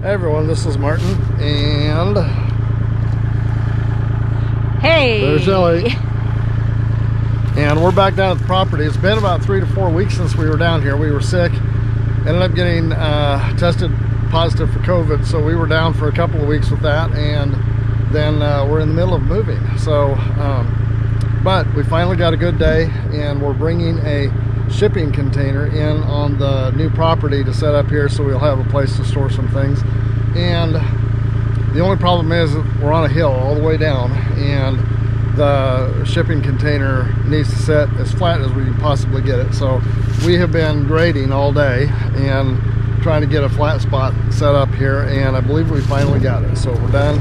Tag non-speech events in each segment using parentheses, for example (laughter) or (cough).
Hey everyone, this is Martin, and Hey. there's Ellie. (laughs) And we're back down at the property. It's been about three to four weeks since we were down here. We were sick, ended up getting uh, tested positive for COVID, so we were down for a couple of weeks with that, and then uh, we're in the middle of moving. So, um, but we finally got a good day, and we're bringing a shipping container in on the new property to set up here so we'll have a place to store some things. And the only problem is we're on a hill all the way down, and the shipping container needs to set as flat as we can possibly get it. So we have been grading all day and trying to get a flat spot set up here, and I believe we finally got it. So we're done.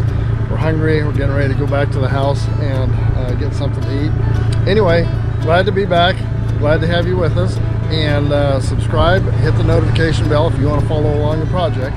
We're hungry. We're getting ready to go back to the house and uh, get something to eat. Anyway, glad to be back. Glad to have you with us. And uh, subscribe, hit the notification bell if you want to follow along the project.